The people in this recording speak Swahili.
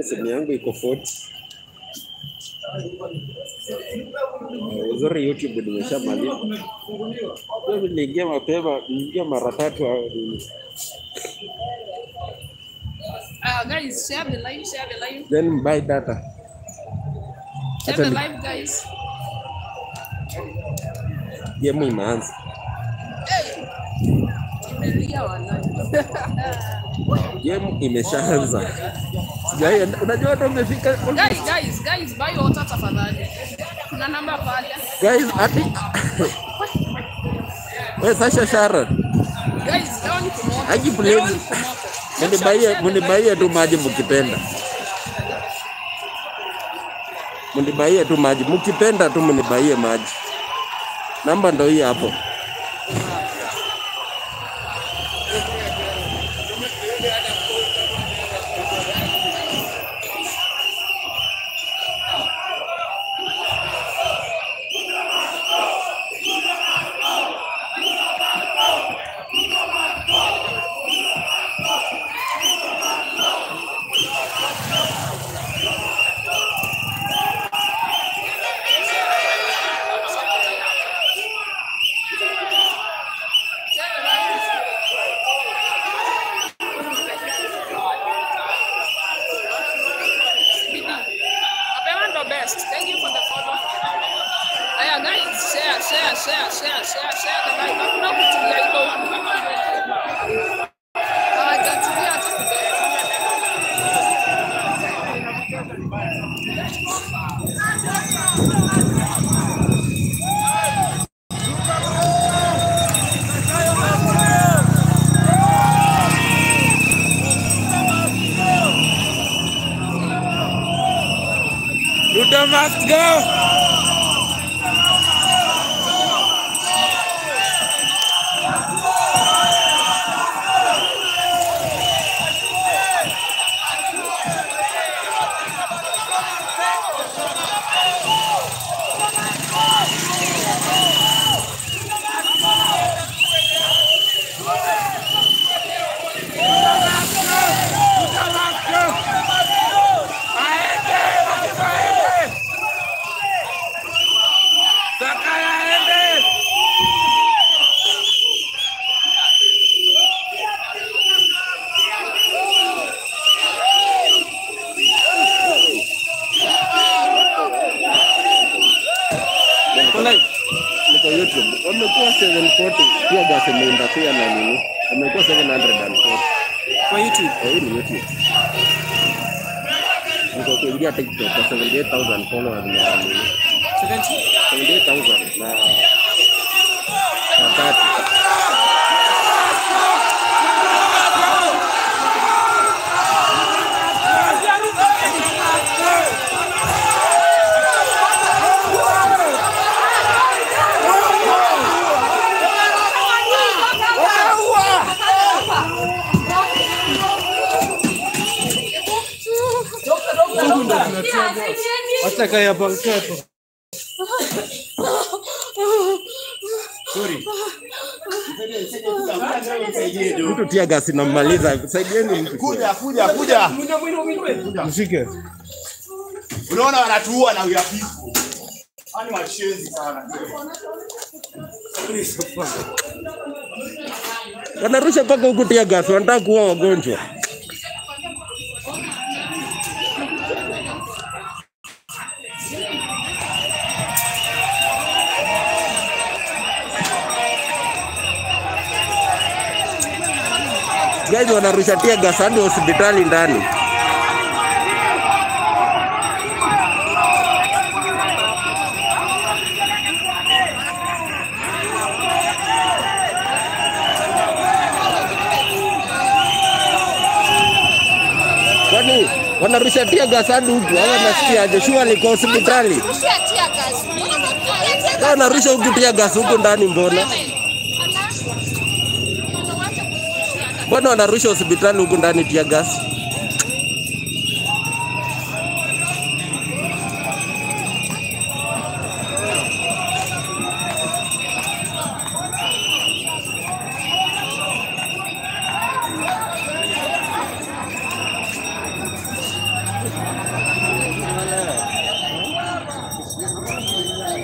Simu yangu iko 40. Eh, Uzuri YouTube nimeshamaliza. Niliingia mapema, niliingia mara tatu au nini. Uh, guys, share the live, share the live, Then buy data. share the live, guys. Game imeanza. Game imeshaanza. Sijai, unajua hata umefika. Guys, guys, guys, buy water tafadhali. Kuna namba pale. guys, ati wewe Sasha Sharon, Guys, leo ni kumoto. Haji Leo please. Mimi baia, mimi baia tu maji mkipenda. Mnibaie tu maji mkipenda tu mnibaie maji. Namba ndio hii hapo. Yeah. Guys, share, share, share, share, share, share the live. Hakuna kutulia hilo. Hawajatulia hata kidogo. Ruto must go. niko YouTube, wamekuwa 740 pia gas imeimba pia na nini, wamekuwa 740 kwa YouTube. Eh, ni YouTube. Niko kuingia TikTok kwa 78,000 followers na nini, 78,000 na na bunda mtu tia gasi nammaliza, saidieni mtu. Kuja kuja kuja, mshike. Unaona wanatuua na sana, wanarusha mpaka huku tia gasi, wanataka kuua wagonjwa. Guys wanarusha tia gas hadi hospitali ndani. Kwani wanarusha tia gas hadi huku hawa nasikia aje? Shua liko hospitali. Wanarusha huku tia gas huku ndani mbona? Mbona wanarusha hospitali huku ndani tia gas?